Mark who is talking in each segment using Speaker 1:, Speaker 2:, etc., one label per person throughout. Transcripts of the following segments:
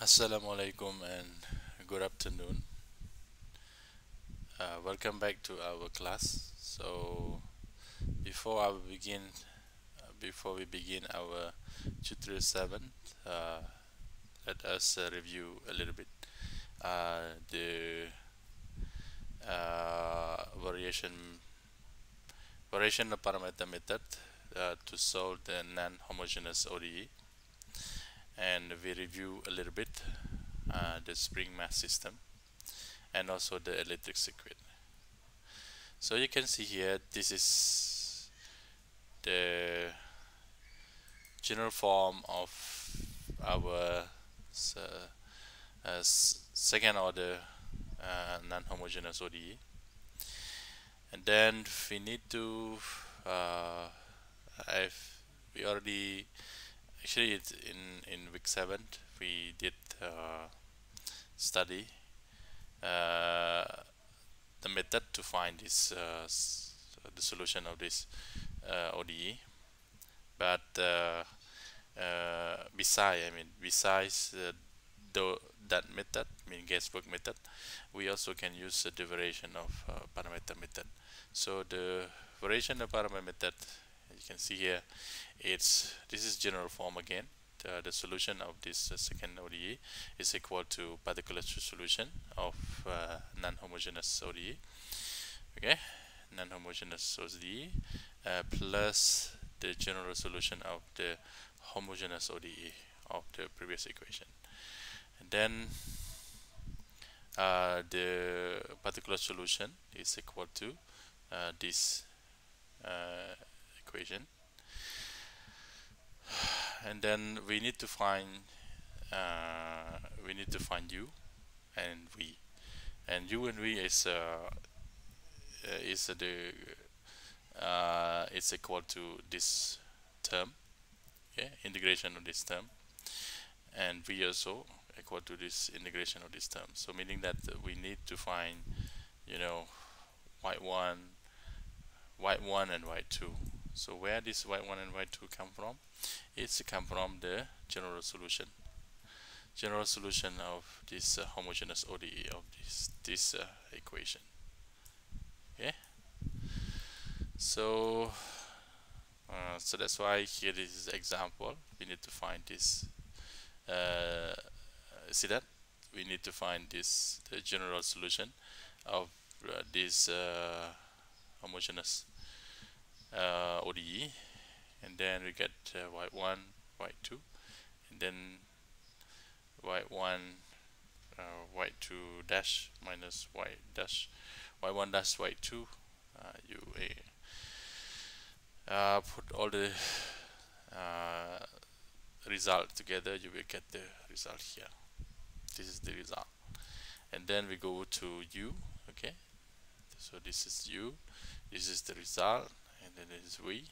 Speaker 1: Assalamu alaikum and good afternoon. Uh, welcome back to our class. So before I begin, uh, before we begin our tutorial 7, uh, let us uh, review a little bit uh, the variation variation parameter method to solve the non-homogeneous ODE and we review a little bit uh, the spring mass system and also the electric circuit. So you can see here this is the general form of our uh, uh, second order uh, non-homogeneous ODE and then we need to uh, I've we already actually it's in in week 7 we did uh, study uh, the method to find this uh, the solution of this uh, ODE but uh, uh, besides I mean besides the that method I mean guesswork method we also can use the variation of parameter method. So the variation of parameter method you can see here it's this is general form again. The, solution of this uh, second ODE is equal to particular solution of uh, non-homogeneous ODE okay non-homogeneous ODE uh, plus the general solution of the homogeneous ODE of the previous equation. And then uh, the particular solution is equal to uh, this equation. And then we need to find uh, we need to find u and v and u and v is uh, uh is the uh, is equal to this term integration of this term. And v also equal to this integration of this term. So meaning that we need to find you know y1 y1 and y2 so where this y1 and y2 come from? It's come from the general solution. General solution of this uh, homogeneous ODE of this this uh, equation. Okay? So uh, so that's why here is example. We need to find this uh, see that? We need to find this the general solution of uh, this uh, homogeneous uh, ODE and then we get uh, y1 y2 and then y1 uh, y2 dash minus y dash y1 dash y2 uh, you uh, put all the uh, result together you will get the result here. This is the result. And then we go to u okay? So this is u this is the result and then it is v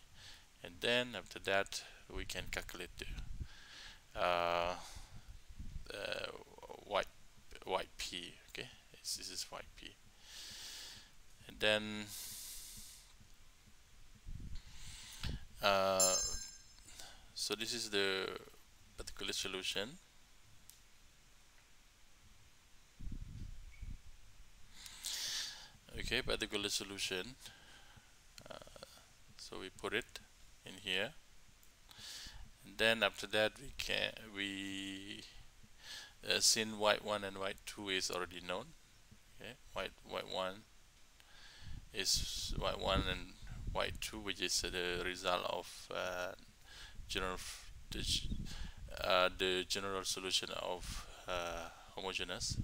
Speaker 1: and then after that we can calculate the uh, uh, white white p okay? This, this is YP and then uh, so this is the particular solution. Okay particular solution so we put it in here. And then after that we can we uh, since white 1 and white 2 is already known. Okay? White white 1 is white 1 and white 2 which is uh, the result of uh, general the, uh, the general solution of uh, homogeneous.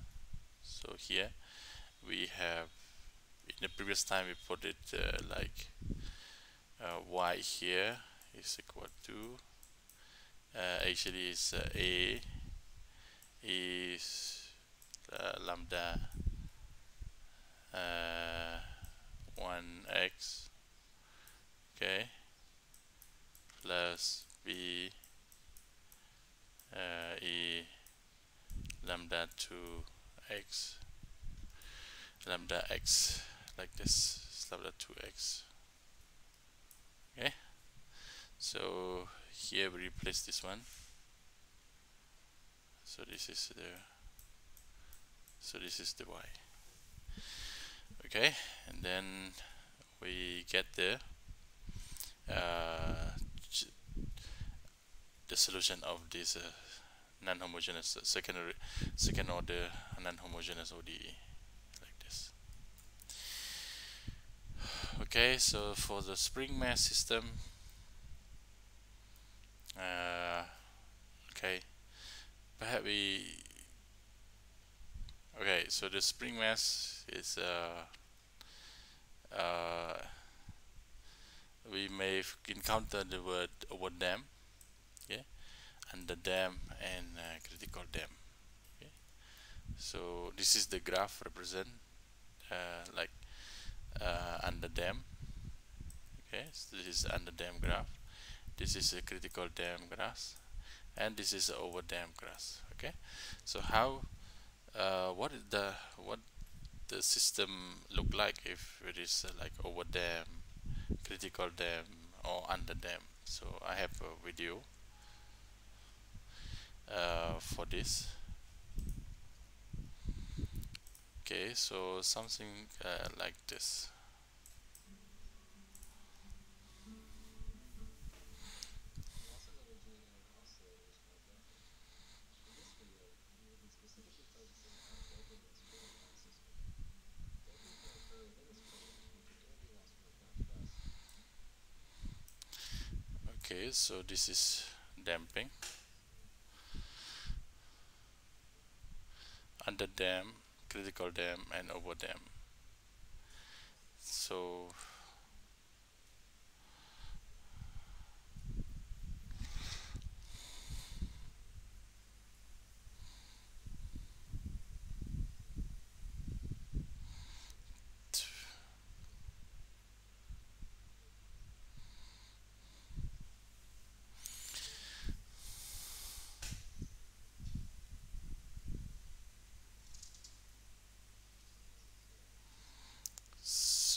Speaker 1: So here we have in the previous time we put it uh, like uh, y here is equal to uh, actually is uh, a is uh, lambda 1x uh, okay plus b uh, e lambda 2x lambda x like this lambda 2x okay. So here we replace this one. So this is the so this is the y. Okay and then we get the uh, the solution of this uh, non-homogeneous second order non-homogeneous ODE like this okay so for the spring mass system uh, okay perhaps we okay so the spring mass is uh, uh, we may encounter the word over dam okay under dam and uh, critical dam okay. So this is the graph represent uh, like uh, under dam okay so this is under dam graph. This is a critical dam grass and this is over dam grass. Okay so how uh, what is the what the system look like if it is uh, like over dam critical dam or under dam? So I have a video uh, for this okay so something uh, like this. Okay so this is damping. Under dam critical dam and over dam. So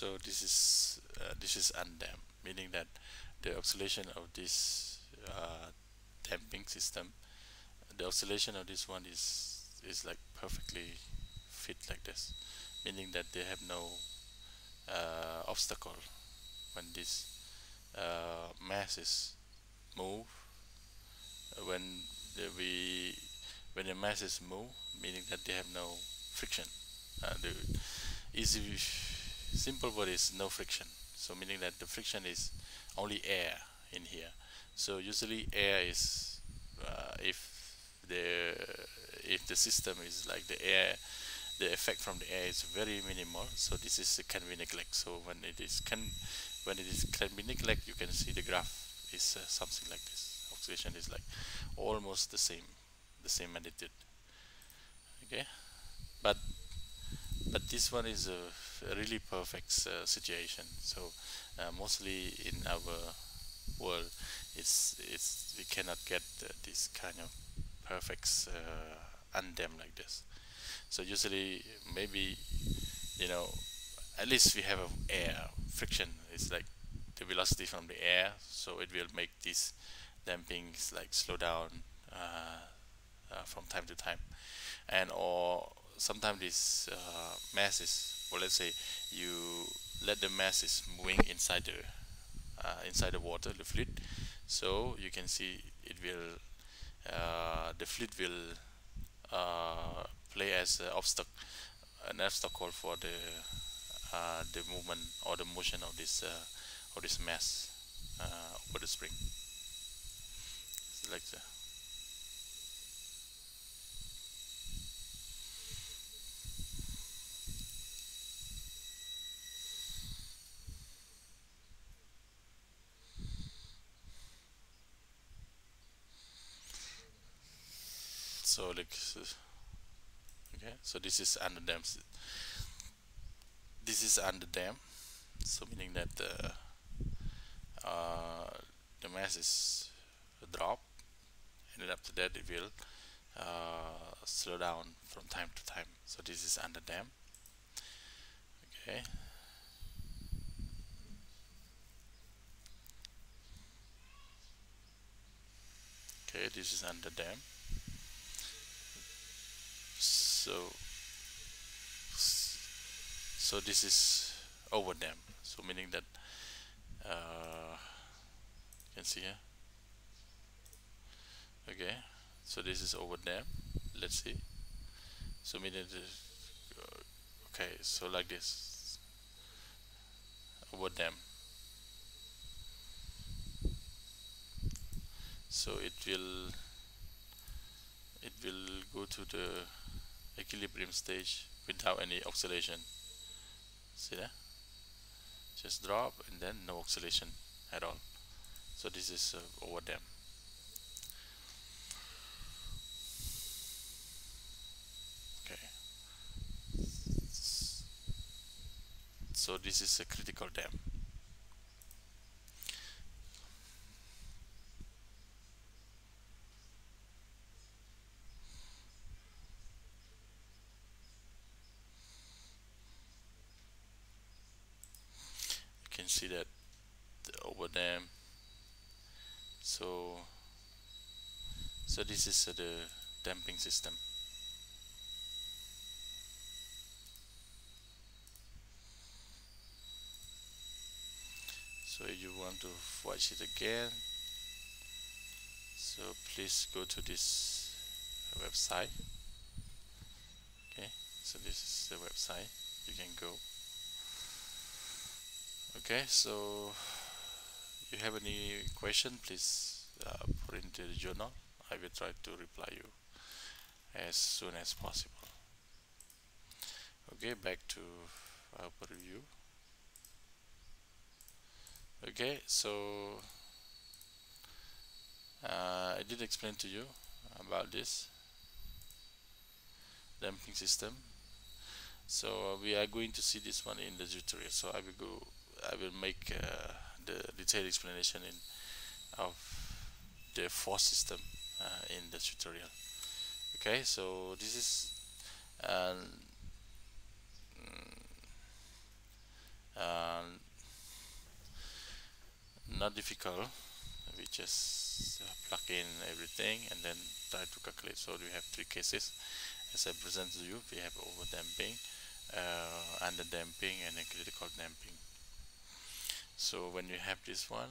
Speaker 1: so this is uh, this is undamped meaning that the oscillation of this uh, damping system the oscillation of this one is is like perfectly fit like this meaning that they have no uh, obstacle when this uh, masses move. When we when the masses move meaning that they have no friction. Uh, the easy simple word is no friction. So meaning that the friction is only air in here. So usually air is uh, if the if the system is like the air the effect from the air is very minimal so this is can be neglect. So when it is can when it is can be neglect you can see the graph is uh, something like this. Oxidation is like almost the same the same magnitude. Okay? But but this one is a, really perfect uh, situation. So uh, mostly in our world it's it's we cannot get uh, this kind of perfect uh, undam like this. So usually maybe you know at least we have air friction. It's like the velocity from the air so it will make this damping like slow down uh, uh, from time to time. And or sometimes this uh, mass is well let's say you let the mass is moving inside the uh, inside the water the fluid so you can see it will uh, the fluid will uh, play as an obstacle an obstacle for the uh, the movement or the motion of this uh, of this mass over the spring. Like that so like okay so this is under dam this is under dam so meaning that the uh, the mass is drop. And then after that it will uh, slow down from time to time. So this is under dam okay. Okay this is under dam so so this is over them. So meaning that uh, you can see here. Okay so this is over them. Let's see. So meaning this, uh, okay so like this. Over them. So it will it will go to the equilibrium stage without any oscillation see that? Just drop and then no oscillation at all. So this is uh, over them. Okay. So this is a critical damp can see that over there. So so this is uh, the damping system. So if you want to watch it again so please go to this website. Okay so this is the website. You can go okay so you have any question please uh, put into the journal. I will try to reply you as soon as possible. Okay back to our review okay so uh, I did explain to you about this damping system. So we are going to see this one in the tutorial. So I will go I will make uh, the detailed explanation in of the force system uh, in the tutorial. Okay so this is um, uh, not difficult. We just plug in everything and then try to calculate. So we have three cases. As I present to you we have over damping uh, under damping and then critical damping so when you have this one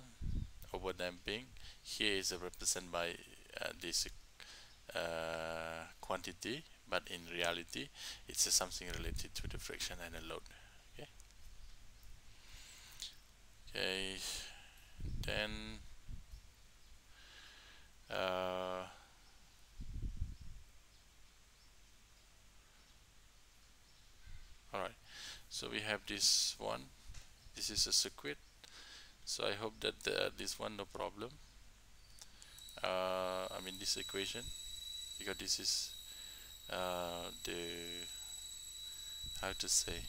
Speaker 1: over damping here is represented by uh, this uh, quantity but in reality it's something related to the friction and the load okay? Okay then uh, alright. So we have this one. This is a circuit so I hope that uh, this one no problem. Uh, I mean this equation because this is uh, the how to say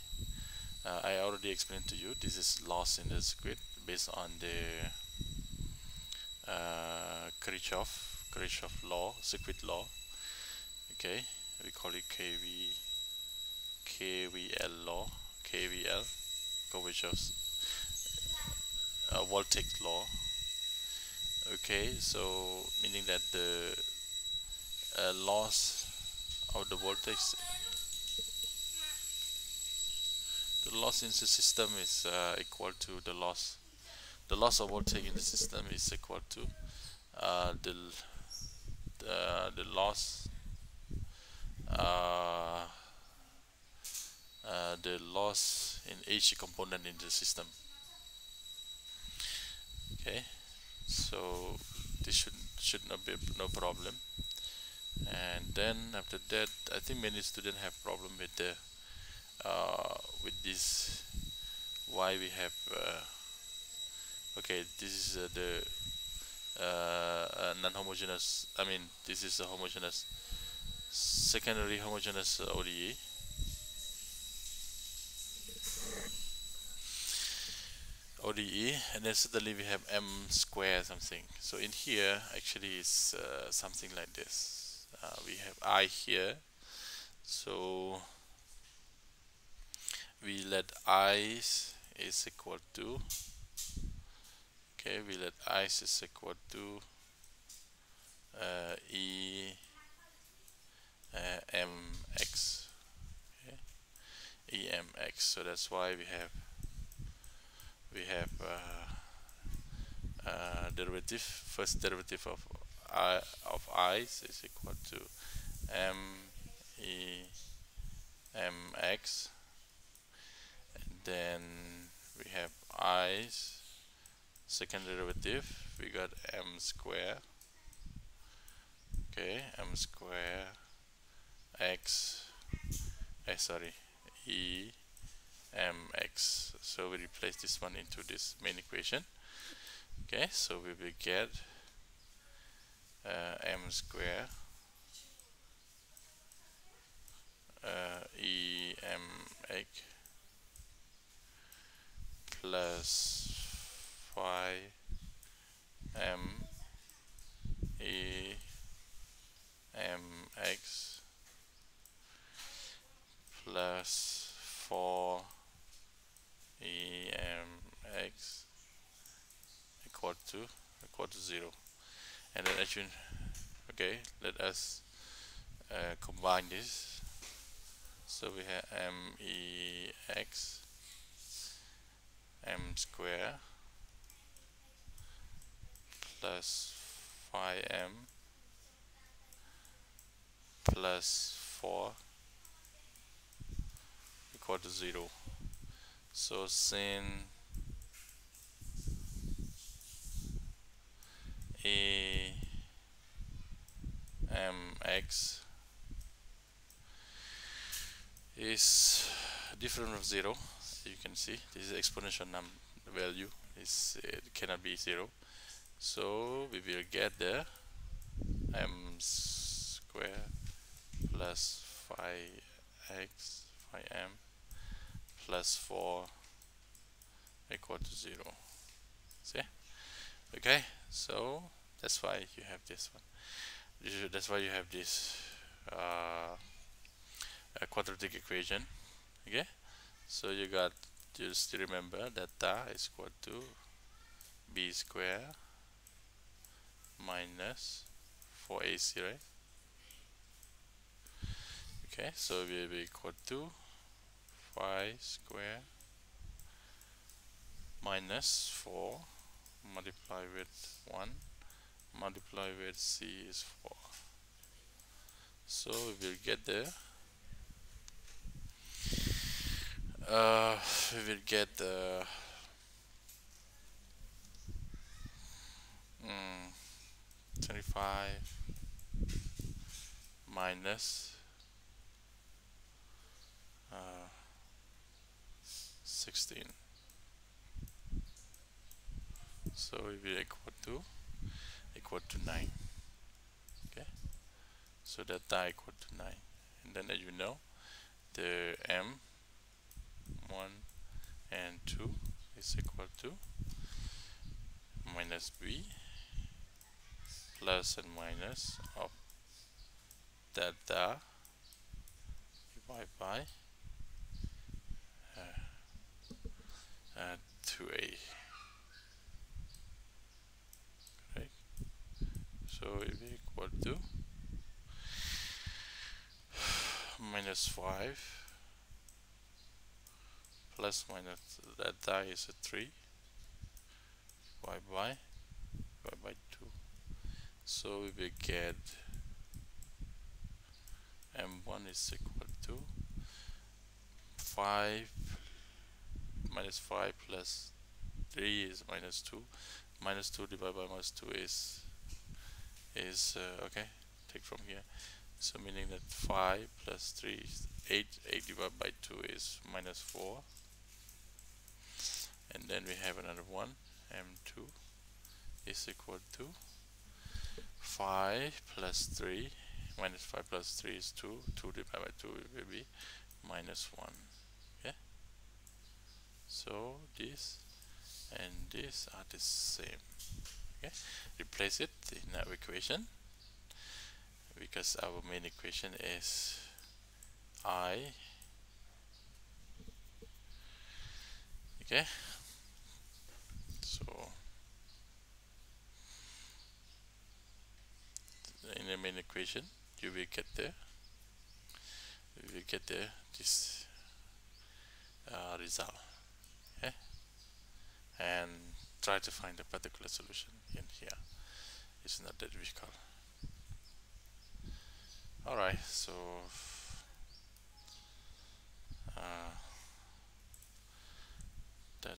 Speaker 1: uh, I already explained to you this is loss in the circuit based on the uh, Kirchhoff Kirchhoff law circuit law. Okay we call it KV KVL law KVL Kirchhoff's uh, voltage law. Okay so meaning that the uh, loss of the voltage the loss in the system is uh, equal to the loss the loss of voltage in the system is equal to uh, the, the the loss uh, uh, the loss in each component in the system okay so this should should not be no problem. And then after that I think many students have problem with the uh, with this why we have uh, okay this is uh, the uh, non-homogeneous I mean this is a homogeneous secondary homogeneous ODE ODE and then suddenly we have m square something. So in here actually is uh, something like this. Uh, we have i here. So we let i is equal to okay we let i is equal to uh, e uh, mx x. So that's why we have we have uh, uh, derivative first derivative of i of i is equal to m e m x. And then we have i's. Second derivative we got m square. Okay m square x eh, sorry e mx so we replace this one into this main equation. Okay so we will get uh, m square uh, e m x plus 5 m e m x plus 4 e m x equal to equal to 0 you okay let us uh, combine this. So we have m e x m square plus 5m plus 4 equal to 0 so sin a mx is different from 0 so you can see. This is exponential num value. Is it cannot be 0 so we will get the m square plus 5x 5m plus 4 equal to 0 see? Okay so that's why you have this one that's why you have this uh, quadratic equation okay? So you got just remember that is equal to b square minus 4ac right? Okay so we will be equal to 5 square minus 4 multiply with 1 multiply with c is 4 so we will get there. Uh, we will get the mm, 25 minus uh, 16 so we will equal to equal to 9 okay? So that die equal to 9 and then as you know the m 1 and 2 is equal to minus b plus and minus of delta divided by uh, uh, 2a so it will equal to minus 5 plus minus delta is a 3 divided by divided by 2 so we will get m1 is equal to 5 minus 5 plus 3 is minus 2 minus 2 divided by minus 2 is is uh, okay take from here. So meaning that 5 plus 3 is 8 8 divided by 2 is minus 4 and then we have another one m2 is equal to 5 plus 3 minus 5 plus 3 is 2 2 divided by 2 will be minus 1 okay so this and this are the same okay replace it in our equation because our main equation is i okay? So in the main equation you will get there you will get there this uh, result okay? And try to find a particular solution in here. It's not that difficult. Alright so uh,